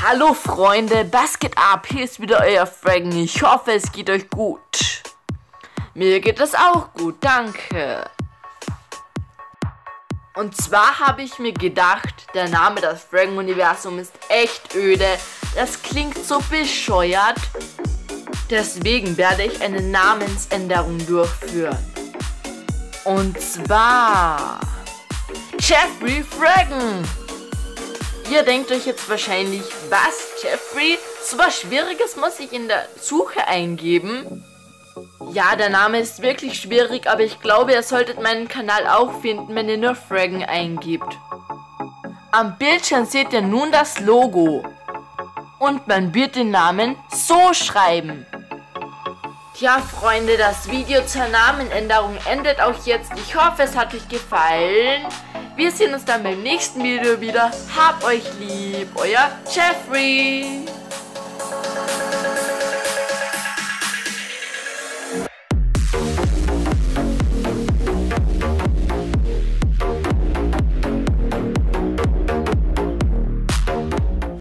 Hallo Freunde, was geht ab? Hier ist wieder euer Fragen. Ich hoffe, es geht euch gut. Mir geht es auch gut, danke. Und zwar habe ich mir gedacht, der Name des Fragen-Universum ist echt öde. Das klingt so bescheuert. Deswegen werde ich eine Namensänderung durchführen. Und zwar Jeffrey Fragen. Ihr denkt euch jetzt wahrscheinlich, was, Jeffrey? So was Schwieriges muss ich in der Suche eingeben? Ja, der Name ist wirklich schwierig, aber ich glaube, ihr solltet meinen Kanal auch finden, wenn ihr nur Fragen eingibt. Am Bildschirm seht ihr nun das Logo. Und man wird den Namen so schreiben. Tja, Freunde, das Video zur Namenänderung endet auch jetzt. Ich hoffe, es hat euch gefallen. Wir sehen uns dann beim nächsten Video wieder. Habt euch lieb, euer Jeffrey.